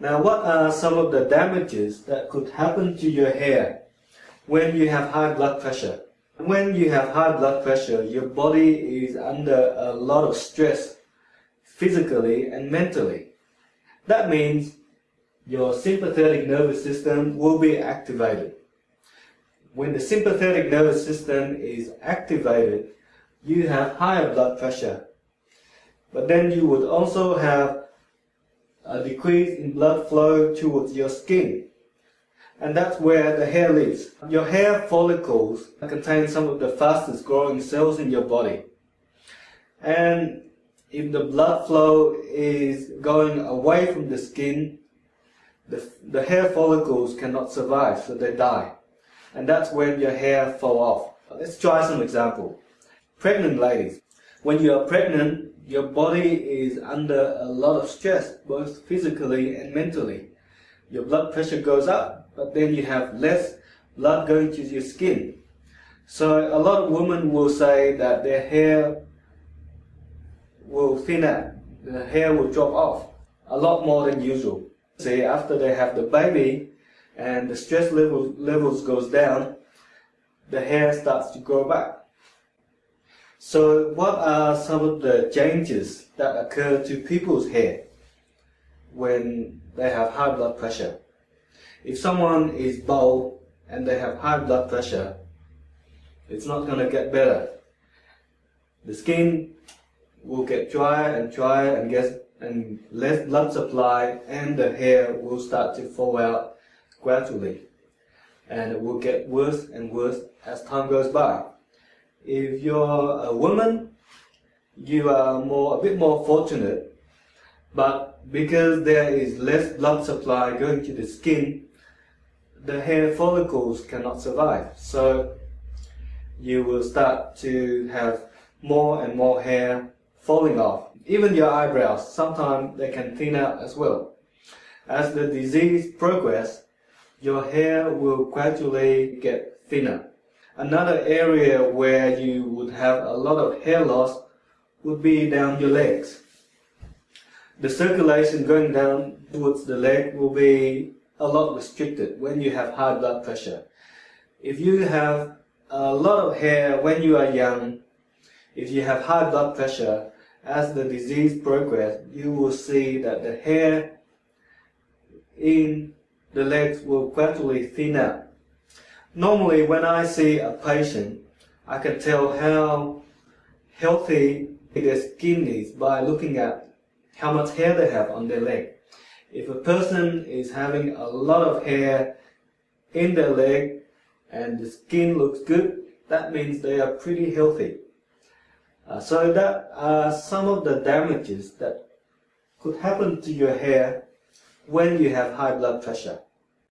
Now, what are some of the damages that could happen to your hair when you have high blood pressure? When you have high blood pressure, your body is under a lot of stress physically and mentally. That means your sympathetic nervous system will be activated. When the sympathetic nervous system is activated, you have higher blood pressure. But then you would also have a decrease in blood flow towards your skin. And that's where the hair lives. Your hair follicles contain some of the fastest growing cells in your body. And if the blood flow is going away from the skin, the, the hair follicles cannot survive, so they die. And that's when your hair fall off. Let's try some example. Pregnant ladies. When you are pregnant, your body is under a lot of stress, both physically and mentally. Your blood pressure goes up, but then you have less blood going to your skin. So a lot of women will say that their hair will thin out, the hair will drop off a lot more than usual. See, after they have the baby and the stress level, levels goes down, the hair starts to grow back. So what are some of the changes that occur to people's hair when they have high blood pressure? If someone is bald and they have high blood pressure, it's not going to get better. The skin will get drier and drier and get and less blood supply and the hair will start to fall out gradually and it will get worse and worse as time goes by. If you're a woman, you are more a bit more fortunate, but because there is less blood supply going to the skin, the hair follicles cannot survive. So you will start to have more and more hair falling off. Even your eyebrows, sometimes they can thin out as well. As the disease progresses, your hair will gradually get thinner. Another area where you would have a lot of hair loss would be down your legs. The circulation going down towards the leg will be a lot restricted when you have high blood pressure. If you have a lot of hair when you are young, if you have high blood pressure, as the disease progresses, you will see that the hair in the legs will gradually thin out. Normally, when I see a patient, I can tell how healthy their skin is by looking at how much hair they have on their leg. If a person is having a lot of hair in their leg and the skin looks good, that means they are pretty healthy. Uh, so that are some of the damages that could happen to your hair when you have high blood pressure.